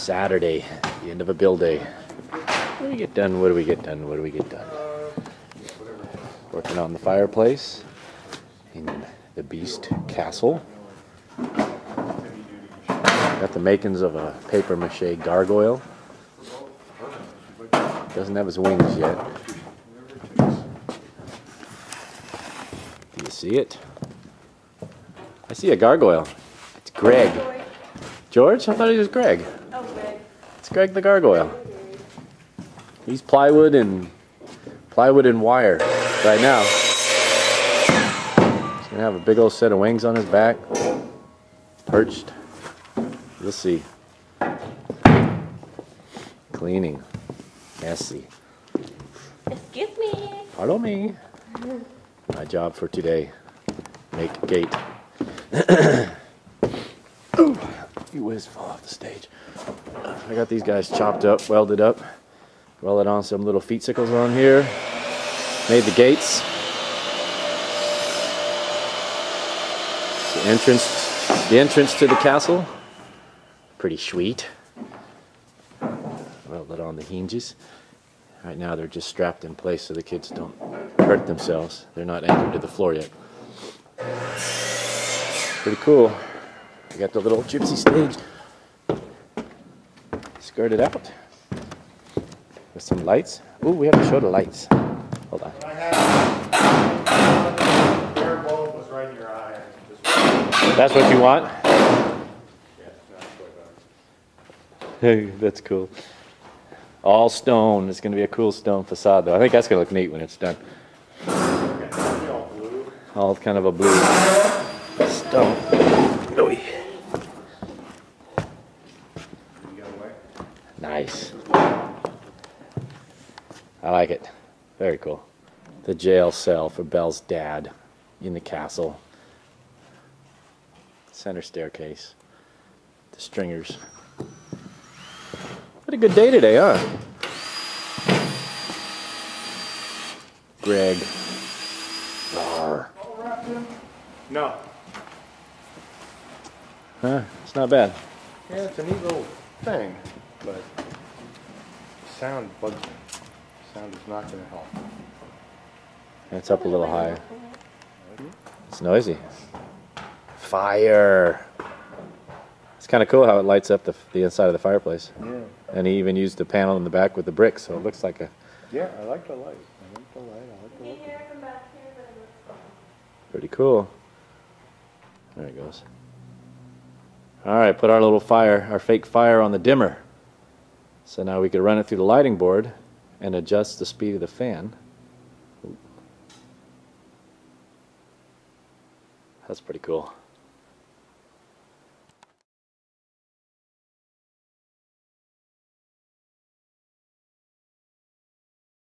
Saturday, the end of a bill day. What do we get done? What do we get done? What do we get done? Working on the fireplace in the Beast Castle. Got the makings of a paper mache gargoyle. Doesn't have his wings yet. Do you see it? I see a gargoyle. It's Greg. George? I thought he was Greg. Greg. Greg the gargoyle. He's plywood and plywood and wire right now. He's gonna have a big old set of wings on his back, perched. You'll see. Cleaning, messy. Excuse me. Pardon me. My job for today: make gate. Ooh, you whiz fall off the stage. I got these guys chopped up, welded up, welded on some little feet sickles on here. Made the gates. The entrance, the entrance to the castle. Pretty sweet. Welded on the hinges. Right now they're just strapped in place so the kids don't hurt themselves. They're not anchored to the floor yet. Pretty cool. We got the little gypsy stage skirted out with some lights. Ooh, we have to show the lights. Hold on. Your bulb was right in your eye. That's what you want? Hey, that's cool. All stone. It's going to be a cool stone facade, though. I think that's going to look neat when it's done. All kind of a blue stone. Ooh. Nice. I like it. Very cool. The jail cell for Belle's dad in the castle. Center staircase. The stringers. What a good day today, huh? Greg. Rawr. No. Huh? It's not bad. Yeah, it's a neat little thing, but sound bugs me. Sound is not going to help. It's up a little higher. It's noisy. Fire. It's kind of cool how it lights up the, the inside of the fireplace. Yeah. And he even used the panel in the back with the brick, so it looks like a Yeah, I like the light. I like the light. I like the light. Here, come back here, but it looks fine. pretty cool. There it goes. All right, put our little fire, our fake fire on the dimmer. So now we could run it through the lighting board and adjust the speed of the fan. That's pretty cool.